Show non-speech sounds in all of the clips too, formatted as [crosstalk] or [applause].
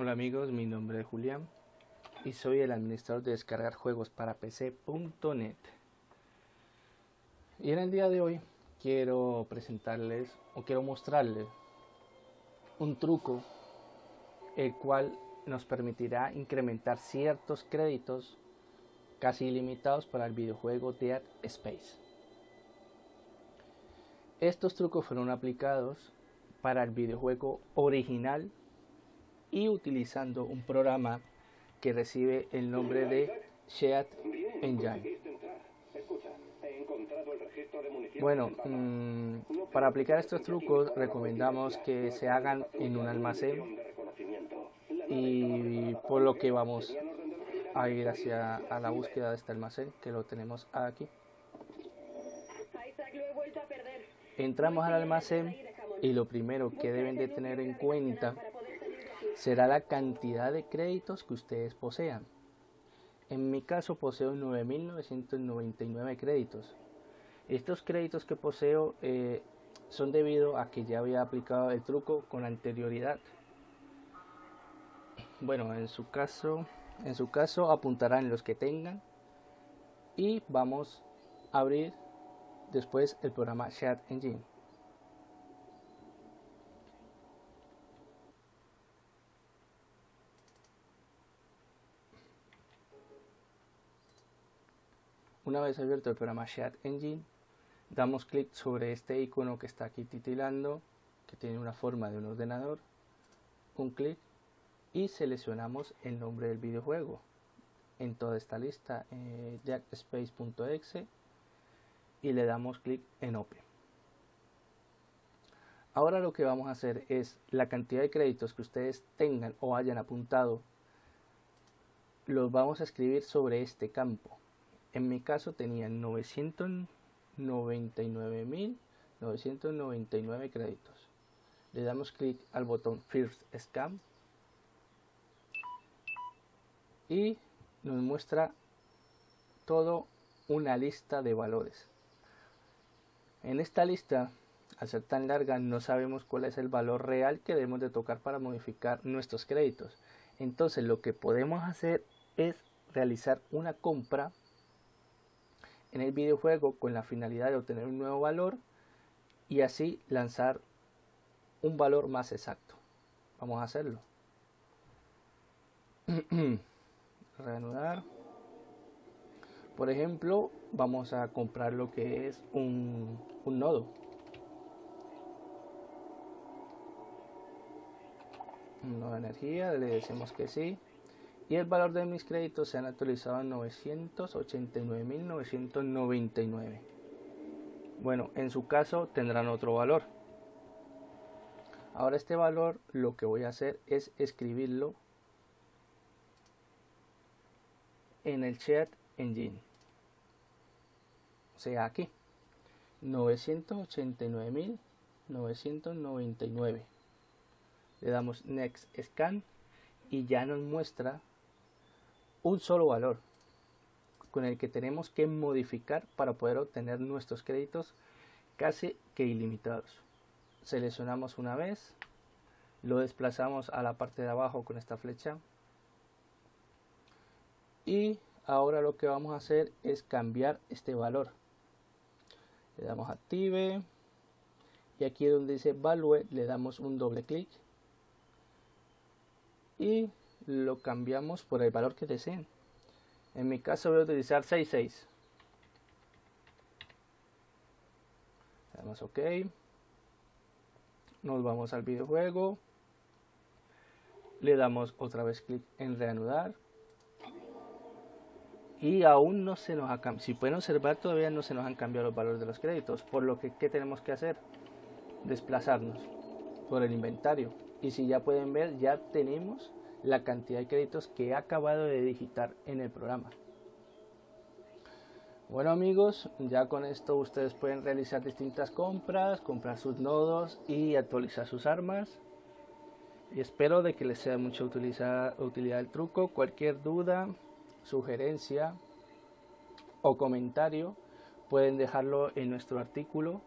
Hola amigos, mi nombre es Julián y soy el administrador de descargar juegos para pc.net. Y en el día de hoy quiero presentarles o quiero mostrarles un truco el cual nos permitirá incrementar ciertos créditos casi ilimitados para el videojuego Dead Space. Estos trucos fueron aplicados para el videojuego original y utilizando un programa que recibe el nombre de Sheat Engine. Bueno, mm, para aplicar estos trucos recomendamos que se hagan en un almacén y por lo que vamos a ir hacia a la búsqueda de este almacén que lo tenemos aquí. Entramos al almacén y lo primero que deben de tener en cuenta será la cantidad de créditos que ustedes posean. En mi caso poseo 9.999 créditos. Estos créditos que poseo eh, son debido a que ya había aplicado el truco con anterioridad. Bueno, en su caso, en su caso apuntarán los que tengan y vamos a abrir después el programa Chat Engine. Una vez abierto el programa Chat Engine, damos clic sobre este icono que está aquí titilando, que tiene una forma de un ordenador, un clic y seleccionamos el nombre del videojuego. En toda esta lista, eh, jackspace.exe y le damos clic en Open. Ahora lo que vamos a hacer es la cantidad de créditos que ustedes tengan o hayan apuntado, los vamos a escribir sobre este campo. En mi caso tenía 999.999 créditos. Le damos clic al botón First Scan y nos muestra todo una lista de valores. En esta lista, al ser tan larga, no sabemos cuál es el valor real que debemos de tocar para modificar nuestros créditos. Entonces lo que podemos hacer es realizar una compra en el videojuego con la finalidad de obtener un nuevo valor y así lanzar un valor más exacto. Vamos a hacerlo. [clears throat] Reanudar. Por ejemplo, vamos a comprar lo que es un, un nodo. Un nodo de energía, le decimos que sí y el valor de mis créditos se han actualizado a 989.999. Bueno, en su caso tendrán otro valor. Ahora este valor lo que voy a hacer es escribirlo en el chat engine. O sea, aquí. 989.999. Le damos Next Scan y ya nos muestra un solo valor con el que tenemos que modificar para poder obtener nuestros créditos casi que ilimitados. Seleccionamos una vez, lo desplazamos a la parte de abajo con esta flecha y ahora lo que vamos a hacer es cambiar este valor. Le damos active y aquí donde dice value le damos un doble clic y lo cambiamos por el valor que deseen. En mi caso voy a utilizar 66. Le damos OK. Nos vamos al videojuego. Le damos otra vez clic en reanudar. Y aún no se nos ha cambiado. Si pueden observar, todavía no se nos han cambiado los valores de los créditos. Por lo que, ¿qué tenemos que hacer? Desplazarnos por el inventario. Y si ya pueden ver, ya tenemos la cantidad de créditos que he acabado de digitar en el programa. Bueno amigos, ya con esto ustedes pueden realizar distintas compras, comprar sus nodos y actualizar sus armas. Y espero de que les sea mucha utilidad, utilidad el truco. Cualquier duda, sugerencia o comentario pueden dejarlo en nuestro artículo.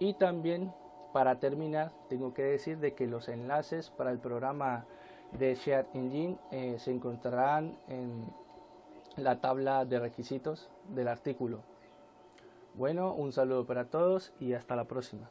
Y también para terminar tengo que decir de que los enlaces para el programa de Share Engine eh, se encontrarán en la tabla de requisitos del artículo. Bueno, un saludo para todos y hasta la próxima.